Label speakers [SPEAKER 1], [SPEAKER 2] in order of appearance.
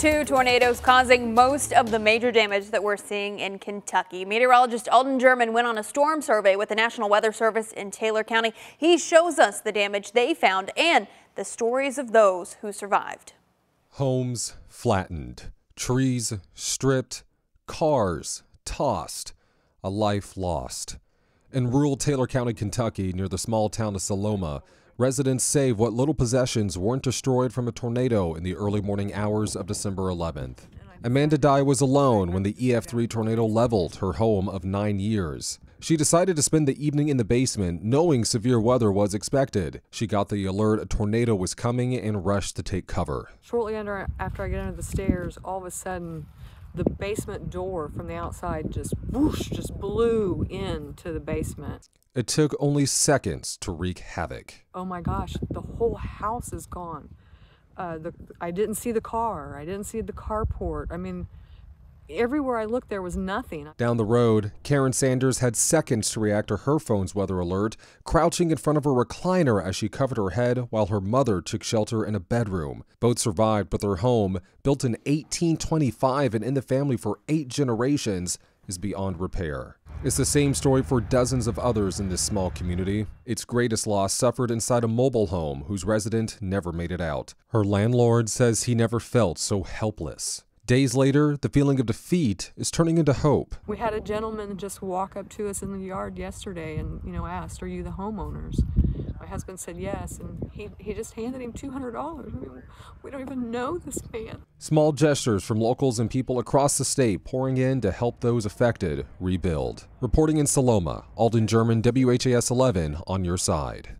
[SPEAKER 1] Two tornadoes causing most of the major damage that we're seeing in Kentucky. Meteorologist Alden German went on a storm survey with the National Weather Service in Taylor County. He shows us the damage they found and the stories of those who survived.
[SPEAKER 2] Homes flattened, trees stripped, cars tossed, a life lost. In rural Taylor County, Kentucky, near the small town of Saloma, Residents save what little possessions weren't destroyed from a tornado in the early morning hours of December 11th. Amanda Dye was alone when the EF3 tornado leveled her home of nine years. She decided to spend the evening in the basement, knowing severe weather was expected. She got the alert a tornado was coming and rushed to take cover.
[SPEAKER 3] Shortly under, after I get under the stairs, all of a sudden, the basement door from the outside just whoosh, just blew into the basement.
[SPEAKER 2] It took only seconds to wreak havoc.
[SPEAKER 3] Oh my gosh, the whole house is gone. Uh, the, I didn't see the car. I didn't see the carport. I mean, everywhere I looked, there was nothing.
[SPEAKER 2] Down the road, Karen Sanders had seconds to react to her phone's weather alert, crouching in front of a recliner as she covered her head while her mother took shelter in a bedroom. Both survived, but their home, built in 1825 and in the family for eight generations, is beyond repair. It's the same story for dozens of others in this small community. Its greatest loss suffered inside a mobile home whose resident never made it out. Her landlord says he never felt so helpless. Days later, the feeling of defeat is turning into hope.
[SPEAKER 3] We had a gentleman just walk up to us in the yard yesterday and, you know, asked, Are you the homeowners? My husband said yes, and he, he just handed him $200. I mean, we don't even know this man.
[SPEAKER 2] Small gestures from locals and people across the state pouring in to help those affected rebuild. Reporting in Saloma, Alden German, WHAS 11 on your side.